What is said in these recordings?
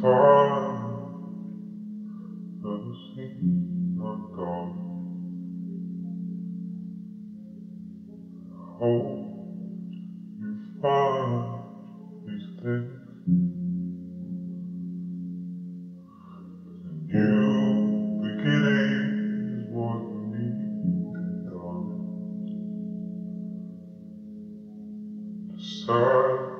time that was hanging God. Hope you find these things beginning is what you need done. Decide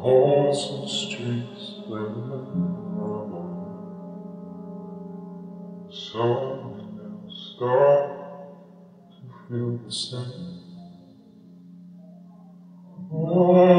halls and streets where I'm alone. So we now start to feel the same. Oh,